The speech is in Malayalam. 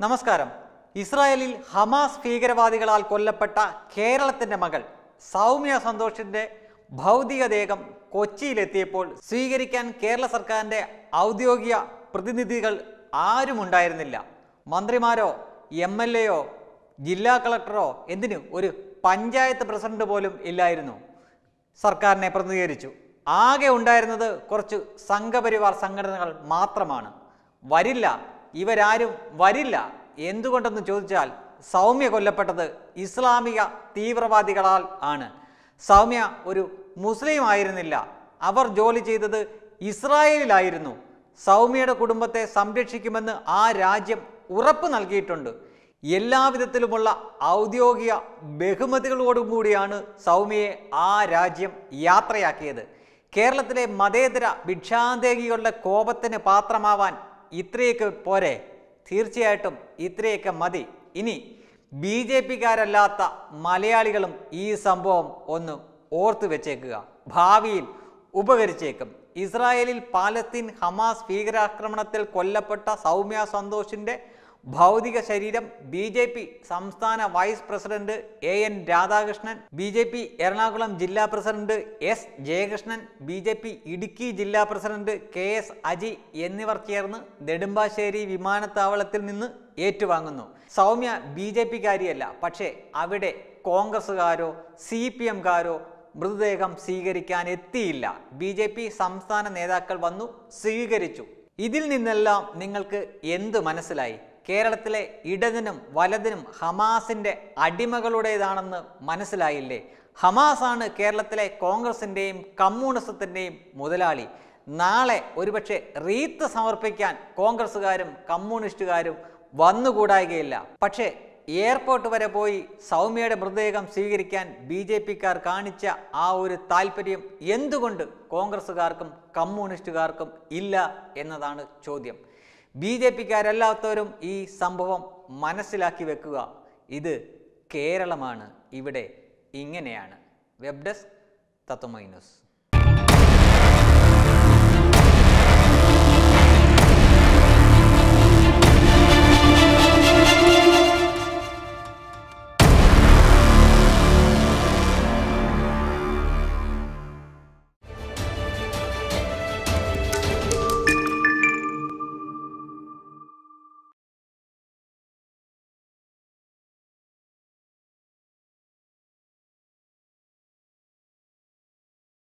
നമസ്കാരം. ഇസ്രായേലിൽ ഹമാസ് ഭീകരവാദികളാൽ കൊല്ലപ്പെട്ട കേരളത്തിന്റെ മകൾ സൗമ്യ സന്തോഷിന്റെ ഭൗതികദേഹം കൊച്ചിയിലെത്തിയപ്പോൾ സ്വീകരിക്കാൻ കേരള സർക്കാരിന്റെ ഔദ്യോഗിക പ്രതിനിധികൾ ആരുമുണ്ടായിരുന്നില്ല മന്ത്രിമാരോ എം എൽ എയോ ജില്ലാ കളക്ടറോ എന്തിനു ഒരു പഞ്ചായത്ത് പ്രസിഡന്റ് പോലും ഇല്ലായിരുന്നു. സർക്കാരിനെ പ്രതിനിധീകരിച്ചു. ആകെ ഉണ്ടായിരുന്നത് കുറച്ച് സംഘപരിവാർ സംഘടനകൾ മാത്രമാണ്. വരില്ല. ഇവരാരും വരില്ല. എന്തുകൊണ്ടെന്ന് ചോദിച്ചാൽ സൗമ്യ കൊല്ലപ്പെട്ടത് ഇസ്ലാമിക തീവ്രവാദികളാൽ ആണ്. സൗമ്യ ഒരു മുസ്ലിം ആയിരുന്നില്ല. അവർ ജോലി ചെയ്തത് ഇസ്രായേലിലായിരുന്നു. സൗമ്യയുടെ കുടുംബത്തെ സംരക്ഷിക്കുമെന്ന് ആ രാജ്യം ഉറപ്പ് നൽകിയിട്ടുണ്ട്. എല്ലാവിധത്തിലുമുള്ള ഔദ്യോഗിക ബഹുമതികളോടും കൂടിയാണ് സൗമ്യയെ ആ രാജ്യം യാത്രയാക്കിയത്. കേരളത്തിലെ മതേതര ഭിക്ഷാന്തേകികളുടെ കോപത്തിന് പാത്രമാവാൻ ഇത്രയൊക്കെ പോരെ. തീർച്ചയായിട്ടും ഇത്രയൊക്കെ മതി. ഇനി ബി ജെ പിക്കാരല്ലാത്ത മലയാളികളും ഈ സംഭവം ഒന്ന് ഓർത്തു വെച്ചേക്കുക. ഭാവിയിൽ ഉപകരിച്ചേക്കും. ഇസ്രായേലിൽ പാലസ്തീൻ ഹമാസ് ഭീകരാക്രമണത്തിൽ കൊല്ലപ്പെട്ട സൗമ്യ സന്തോഷിന്റെ ഭൗതിക ശരീരം ബി ജെ പി സംസ്ഥാന vice president A N Radhakrishnan B J P Ernakulam ജില്ലാ president S Jayakrishnan B J P Idukki ജില്ലാ പ്രസിഡന്റ് കെ എസ് അജി എന്നിവർ ചേർന്ന് നെടുമ്പാശ്ശേരി വിമാനത്താവളത്തിൽ നിന്ന് ഏറ്റുവാങ്ങുന്നു. സൗമ്യ ബി ജെ പിക്കാരിയല്ല പക്ഷേ അവിടെ കോൺഗ്രസ്സുകാരോ സി പി എംകാരോ മൃതദേഹം സ്വീകരിക്കാൻ എത്തിയില്ല ബി ജെ പി സംസ്ഥാന നേതാക്കൾ വന്നു സ്വീകരിച്ചു. ഇതിൽ നിന്നെല്ലാം നിങ്ങൾക്ക് എന്ത് മനസ്സിലായി? കേരളത്തിലെ ഇടതിനും വലതിനും ഹമാസിന്റെ അടിമകളുടേതാണെന്ന് മനസ്സിലായില്ലേ? ഹമാസാണ് കേരളത്തിലെ കോൺഗ്രസിന്റെയും കമ്മ്യൂണിസത്തിന്റെയും മുതലാളി. നാളെ ഒരുപക്ഷെ റീത്ത് സമർപ്പിക്കാൻ കോൺഗ്രസ്സുകാരും കമ്മ്യൂണിസ്റ്റുകാരും വന്നുകൂടായികയില്ല. പക്ഷേ എയർപോർട്ട് വരെ പോയി സൗമ്യയുടെ മൃതദേഹം സ്വീകരിക്കാൻ ബി ജെ പിക്കാർ കാണിച്ച ആ ഒരു താല്പര്യം എന്തുകൊണ്ട് കോൺഗ്രസ്സുകാർക്കും കമ്മ്യൂണിസ്റ്റുകാർക്കും ഇല്ല എന്നതാണ് ചോദ്യം. ബി ജെ പിക്കാരല്ലാത്തവരും ഈ സംഭവം മനസ്സിലാക്കി വെക്കുക. ഇത് കേരളമാണ്. ഇവിടെ ഇങ്ങനെയാണ്. വെബ് ഡെസ്ക് തത്വമൈ